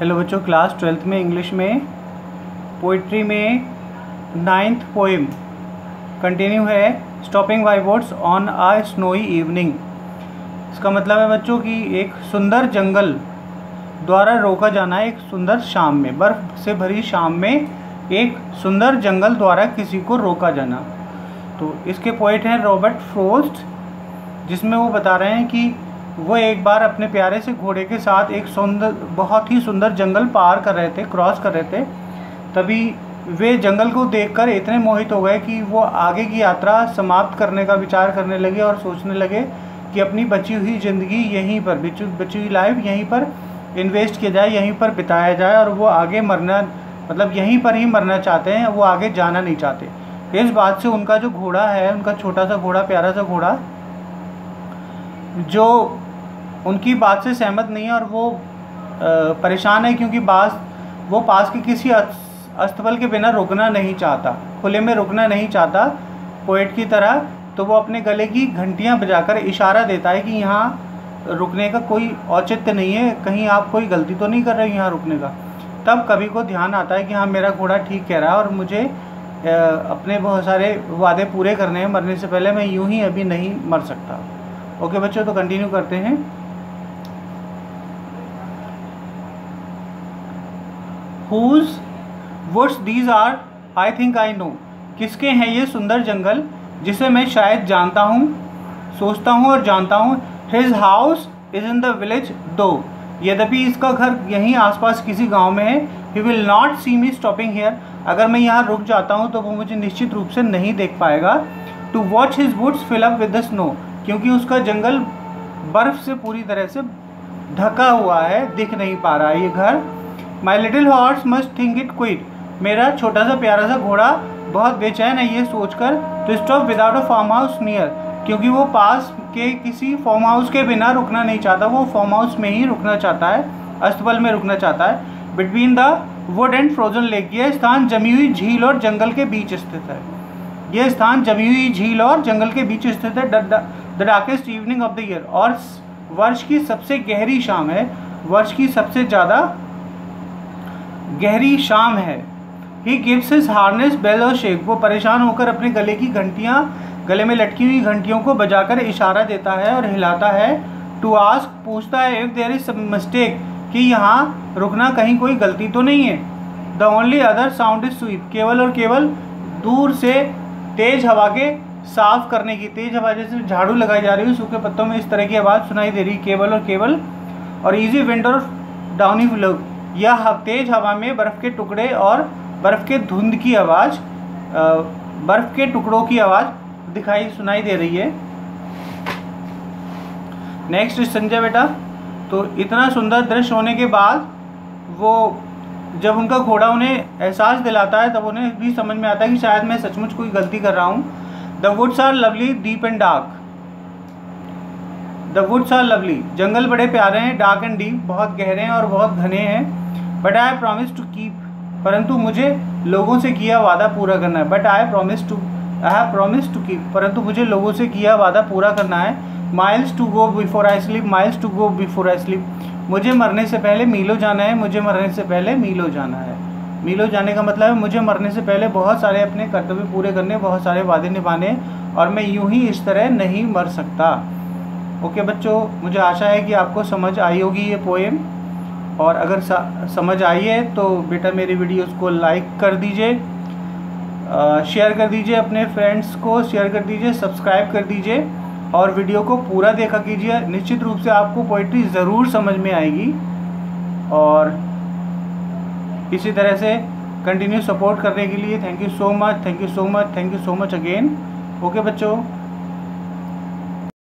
Hello बच्चों, class twelfth में English में, पोइट्री में, नाइन्थ पोइम कंटिन्यू है stopping by woods on a snowy evening इसका मतलब है बच्चों कि एक सुंदर जंगल द्वारा रोका जाना एक सुंदर शाम में, बर्फ़ से भरी शाम में एक सुंदर जंगल द्वारा किसी को रोका जाना। तो इसके पोइट हैं रॉबर्ट फ्रोस्ट, जिसमें वो बता रहे हैं कि वो एक बार अपने प्यारे से घोड़े के साथ एक सुंदर, बहुत ही सुंदर जंगल पार कर रहे थे क्रॉस कर रहे थे। तभी वे जंगल को देखकर इतने मोहित हो गए कि वो आगे की यात्रा समाप्त करने का विचार करने लगे और सोचने लगे कि अपनी बची हुई ज़िंदगी यहीं पर, बची हुई लाइफ यहीं पर इन्वेस्ट किया जाए, यहीं पर बिताया जाए और वो आगे मरना मतलब यहीं पर ही मरना चाहते हैं, वो आगे जाना नहीं चाहते। इस बात से उनका जो घोड़ा है, उनका छोटा सा घोड़ा, प्यारा सा घोड़ा, जो उनकी बात से सहमत नहीं है और वो परेशान है क्योंकि बास, वो पास के किसी अस्तबल के बिना रुकना नहीं चाहता। खुले में रुकना नहीं चाहता पोइट की तरह तो वो अपने गले की घंटियाँ बजाकर इशारा देता है कि यहाँ रुकने का कोई औचित्य नहीं है, कहीं आप कोई गलती तो नहीं कर रहे यहाँ रुकने का? तब कभी को ध्यान आता है कि हाँ मेरा घोड़ा ठीक कह रहा है और मुझे अपने बहुत सारे वादे पूरे करने हैं, मरने से पहले मैं यूँ ही अभी नहीं मर सकता। ओके बच्चों तो कंटिन्यू करते हैं। Whose woods these are I think I know किसके हैं ये सुंदर जंगल, जिसे मैं शायद जानता हूँ, सोचता हूँ और जानता हूँ? His house is in the village though यद्यपि इसका घर यहीं आसपास किसी गाँव में है he will not see me stopping here अगर मैं यहाँ रुक जाता हूँ तो वो मुझे निश्चित रूप से नहीं देख पाएगा। To watch his woods fill up with the snow क्योंकि उसका जंगल बर्फ़ से पूरी तरह से ढका हुआ है, दिख नहीं पा रहा है ये घर। My little horse must think it queer मेरा छोटा सा प्यारा सा घोड़ा बहुत बेचैन है ये सोचकर to stop without a farmhouse near क्योंकि वो पास के किसी फार्म हाउस के बिना रुकना नहीं चाहता, वो फार्म हाउस में ही रुकना चाहता है, अस्तबल में रुकना चाहता है। Between the wood and frozen lake यह स्थान जमी हुई झील और जंगल के बीच स्थित है। यह स्थान जमी हुई झील और जंगल के बीच स्थित है। The darkest evening of the year और वर्ष की सबसे गहरी शाम है। वर्ष की सबसे ज़्यादा गहरी शाम है। He gives his harness bell और शेख वो परेशान होकर अपने गले की घंटियाँ, गले में लटकी हुई घंटियों को बजाकर इशारा देता है और हिलाता है। टू आस्क पूछता है इफ़ देर इज़ मिस्टेक कि यहाँ रुकना कहीं कोई गलती तो नहीं है? The only other sound is sweep केवल और केवल दूर से तेज हवा के साफ़ करने की, तेज हवा जैसे झाड़ू लगाई जा रही है, सूखे पत्तों में इस तरह की आवाज़ सुनाई दे रही, केवल और केवल और इजी विंड डाउनी यह तेज हवा में बर्फ़ के टुकड़े और बर्फ़ के धुंध की आवाज़ बर्फ़ के टुकड़ों की आवाज़ दिखाई, सुनाई दे रही है। नेक्स्ट संजय बेटा तो इतना सुंदर दृश्य होने के बाद वो, जब उनका घोड़ा उन्हें एहसास दिलाता है, तब उन्हें भी समझ में आता है कि शायद मैं सचमुच कोई गलती कर रहा हूँ। The woods are lovely deep and dark the woods are lovely जंगल बड़े प्यारे हैं डार्क एंड डीप बहुत गहरे हैं और बहुत घने हैं। But I promise to keep परंतु मुझे लोगों से किया वादा पूरा करना है। But I promise to I have promise to keep परंतु मुझे लोगों से किया वादा पूरा करना है। Miles to go before I sleep miles to go before I sleep मुझे मरने से पहले मीलो जाना है, मुझे मरने से पहले मीलो जाना है। मीलो जाने का मतलब है, मुझे मरने से पहले बहुत सारे अपने कर्तव्य पूरे करने, बहुत सारे वादे निभाने और मैं यूँ ही इस तरह नहीं मर सकता। ओके बच्चों, मुझे आशा है कि आपको समझ आई होगी ये पोएम और अगर समझ आई है तो बेटा मेरी वीडियोस को लाइक कर दीजिए। शेयर कर दीजिए अपने फ्रेंड्स को शेयर कर दीजिए सब्सक्राइब कर दीजिए। और वीडियो को पूरा देखा कीजिए। निश्चित रूप से आपको पोइट्री ज़रूर समझ में आएगी। और इसी तरह से कंटिन्यू सपोर्ट करने के लिए thank you so much thank you so much thank you so much again okay बच्चों